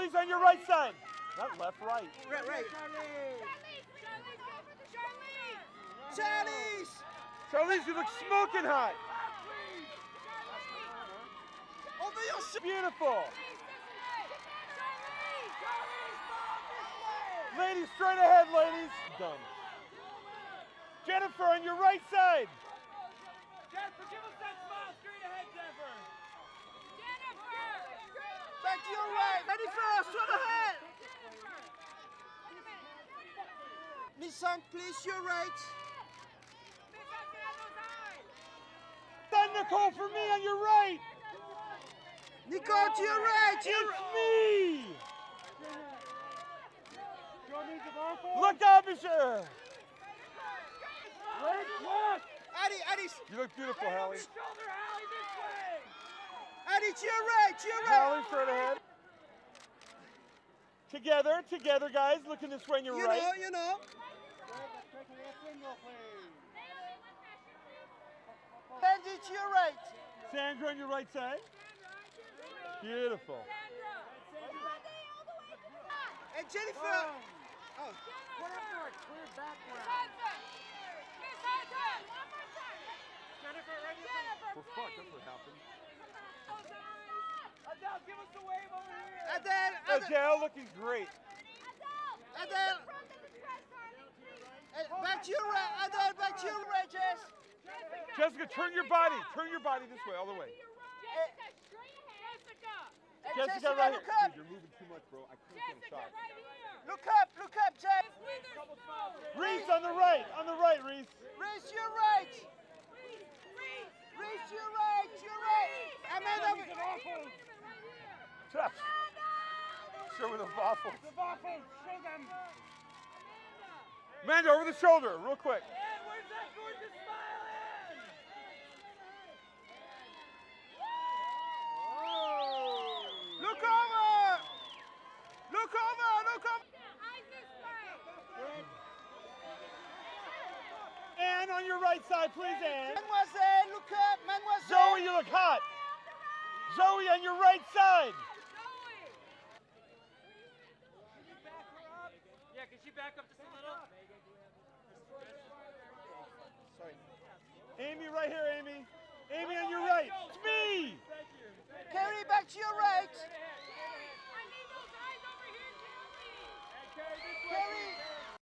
Charlize on your right side. Not left, right. Right, right. Charlie! Charlize! Charlize, you look smoking hot. Over your shoulder! Beautiful. Ladies, straight ahead, ladies. Done. Jennifer on your right side. Jennifer, give us that smile straight ahead, Jennifer. Back to your right! Ready first, straight ahead! Nissan, please, your right. Done, Nicole, for me on your right. Nicole, to your right! To your me. Look up, Michelle. Uh, Addie, Addie, You look beautiful, Halle. Shoulder, Halle, this way. Addie, to your right, to your right! Halle, straight ahead. Together, together, guys. Looking this way on your You right. know, you know. Benji, to your right. Sandra on your right side. Beautiful. And Jennifer. Oh, We're fucked. That's what happened. Adele, give us a wave over here. Adele, Adele, Adele looking great. Adele. And back to your right, Adele, back to your right, Jess. Jessica, turn your body. Turn your body this way, all the way. And Jessica, right look here. up. Dude, you're moving too much, bro. I can't get a shot. Look up, look up, Jess. Reese on the right. On the right, Reese. Raise to your right. Raise to your right, to your right. Amanda, Jeff. Show me the waffles. The waffles, show them. Amanda, over the shoulder, real quick. And where's that gorgeous smile in? look over. Look over, look over. Anne on your right side, please, Anne. Mademoiselle, look up, mademoiselle. Zoe, you look hot. Zoe on your right side. Yeah, can she back up just a little? Amy, right here, Amy. Amy on your right. It's me. Kerry, back to your right.